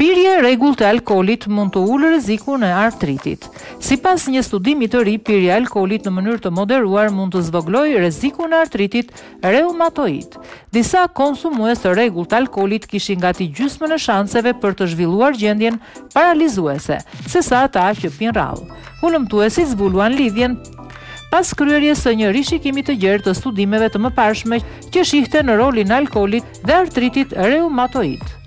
Pirja e rregullt e alkoolit mund të ulë rrezikun e artritit. Sipas një studimi të ri, pirja e alkoolit në mënyrë të moderuar mund të zvogëlojë rrezikun e artritit reumatoid. Disa konsumues të rregullt të alkoolit kishin gati gjysmën e shanseve për të zhvilluar gjendjen paralizuese, sesa ata që pinë rrallë. Hulumtuesit zbuluan lidhjen pas kryerjes së një rishikimi të gjerë të studimeve të mëparshme që shihnin rolin e alkoolit dhe artritit reumatoid.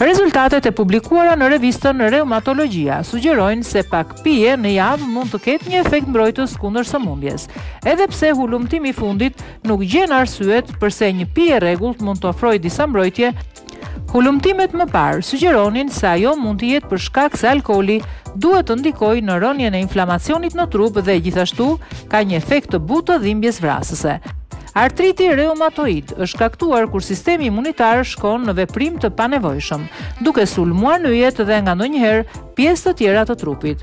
Rezultatet e publikuara në revistën Reumatologjia sugjerojnë se pak pije në javë mund të ketë një efekt mbrojtës kundër sëmundjes, edhe pse hulumtimi i fundit nuk gjen arsyet përse një pije e rregullt mund të ofrojë disa mbrojtje Hulumtimet më parë sugjeronin se ajo mund të jetë për shkak se alkooli duhet të ndikojë në rënien e inflamacionit në trup dhe gjithashtu ka një efekt të butë të dhimbjes vrasëse. Artriti reumatoid është shkaktuar kur sistemi imunitar shkon në veprim të panevojshëm, duke sulmuar nyjet dhe nganjëherë pjesë të tjera të trupit.